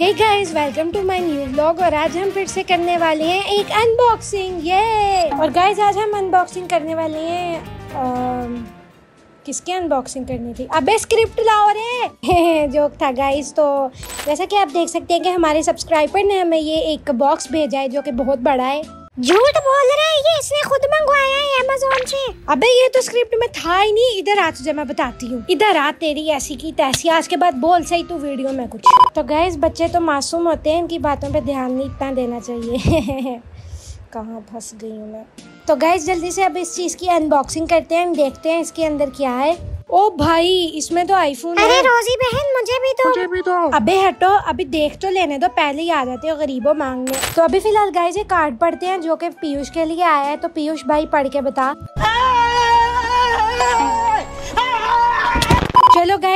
Hey guys welcome to my new vlog और आज हम फिर से करने वाले हैं एक अनबॉक्सिंग ये और गाइस आज हम अनबॉक्सिंग करने वाले हैं किसकी अनबॉक्सिंग करनी थी? अबे स्क्रिप्ट लाओ रे! जोक था गाइस तो जैसा कि आप देख सकते हैं कि हमारे सब्सक्राइबर ने हमें ये एक बॉक्स भेजा है जो कि बहुत बड़ा है। झूठ बोल रहा है, ये इसने खुद मंगवाया है अमेजोन जी, अबे ये तो स्क्रिप्ट में था ही नहीं। इधर आ तुझे मैं बताती हूँ। इधर आ तेरी ऐसी की तैसी। आज के बाद बोल सही तू वीडियो में कुछ। तो गए बच्चे तो मासूम होते हैं, इनकी बातों पे ध्यान नहीं इतना देना चाहिए। कहाँ फंस गई हूँ मैं? तो गैस जल्दी से अब इस चीज़ की अनबॉक्सिंग करते हैं। देखते हैं इसके अंदर क्या है। ओ भाई इसमें तो आईफोन अरे है। रोजी बहन मुझे भी तो मुझे भी दो। अबे हटो अभी देख तो लेने दो पहले ही आ जाते हो गरीबों मांगने। तो अभी फ़िलहाल गाइस ये कार्ड पढ़ते हैं जो कि पीयूष के लिए आया है तो पीयूष भाई पढ़ के बता।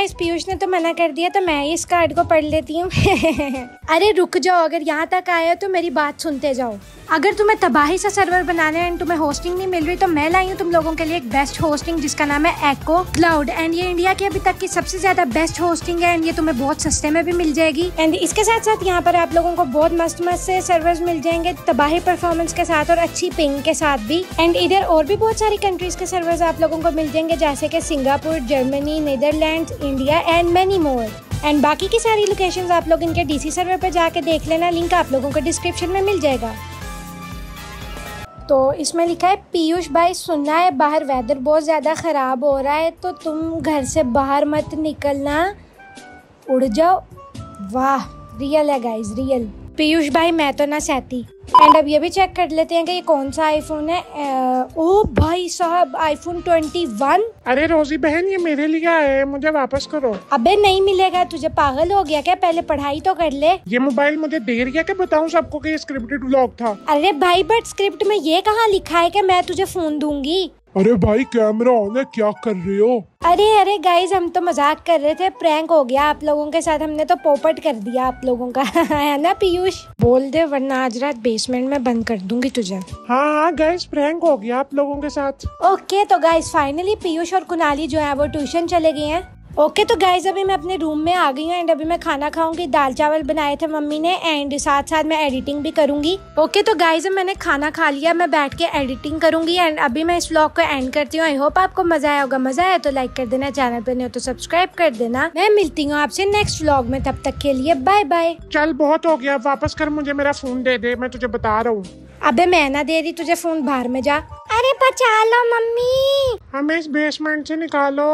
गाइस पीयूष ने तो मना कर दिया तो मैं इस कार्ड को पढ़ लेती हूँ। अरे, रुक जाओ, अगर यहाँ तक हो तो मेरी बात सुनते जाओ। अगर तुम्हें तबाही सा सर्वर बनाना है एंड तुम्हें होस्टिंग नहीं मिल रही तो मैं लाई हूँ तुम लोगों के लिए एक बेस्ट होस्टिंग जिसका नाम है एको क्लाउड एंड ये इंडिया की अभी तक की सबसे ज़्यादा बेस्ट होस्टिंग है एंड ये तुम्हें बहुत सस्ते में भी मिल जाएगी। एंड इसके साथ साथ यहाँ पर आप लोगों को बहुत मस्त मस्त से सर्वर्स मिल जाएँगे, तबाही परफॉर्मेंस के साथ और अच्छी पिंग के साथ भी। एंड इधर और भी बहुत सारी कंट्रीज़ के सर्वर्स आप लोगों को मिल जाएँगे, जैसे कि Singapore, Germany Netherlands India and many more and बाकी की सारी लोकेशंस आप लोग इनके डीसी सर्वर पर जाके देख लेना। लिंक आप लोगों को डिस्क्रिप्शन में मिल जाएगा। तो इसमें लिखा है, पीयूष भाई, सुनना है, बाहर वेदर बहुत ज़्यादा ख़राब हो रहा है तो तुम घर से बाहर मत निकलना। उड़ जाओ। वाह रियल है गाइज़ रियल पीयूष भाई मैं तो ना सहती एंड अब ये भी चेक कर लेते हैं कि ये कौन सा आईफोन है। ओ भाई साहब आईफोन 21 अरे रोजी बहन ये मेरे लिए आया है मुझे वापस करो। अबे नहीं मिलेगा तुझे पागल हो गया क्या? पहले पढ़ाई तो कर ले। ये मोबाइल मुझे दे रही है कि बताऊँ सबको कि ये स्क्रिप्टेड व्लॉग था। अरे भाई बट स्क्रिप्ट में ये कहाँ लिखा है कि मैं तुझे फ़ोन दूँगी? अरे भाई कैमरा ऑन है क्या कर रहे हो? अरे अरे गाइज़ हम तो मज़ाक कर रहे थे प्रैंक हो गया आप लोगों के साथ हमने तो पोपट कर दिया आप लोगों का है ना पीयूष? बोल दे वरना आज रात बेसमेंट में बंद कर दूँगी तुझे। हाँ हाँ गाइज़ प्रैंक हो गया आप लोगों के साथ। ओके तो गाइज़ फाइनली पीयूष और कुनाली जो है वो ट्यूशन चले गए हैं। ओके तो गाइज़ अभी मैं अपने रूम में आ गई हूँ एंड अभी मैं खाना खाऊँगी। दाल चावल बनाए थे मम्मी ने एंड साथ साथ मैं एडिटिंग भी करूँगी। ओके okay, तो गाइज़ मैंने खाना खा लिया। मैं बैठ के एडिटिंग करूँगी एंड अभी मैं इस व्लॉग को एंड करती हूँ। आई होप आपको मज़ा आया होगा। मज़ा आया तो लाइक कर देना चैनल पर नहीं हो तो सब्सक्राइब कर देना। मैं मिलती हूँ आपसे नेक्स्ट व्लॉग में। तब तक के लिए बाय बाय चल बहुत हो गया। वापस कर मुझे मेरा फ़ोन दे दे मैं तुझे बता रहा हूँ। अबे मैं ना दे रही तुझे फ़ोन बाहर में जा। अरे बचा लो मम्मी। हमें इस बेसमेंट से निकालो।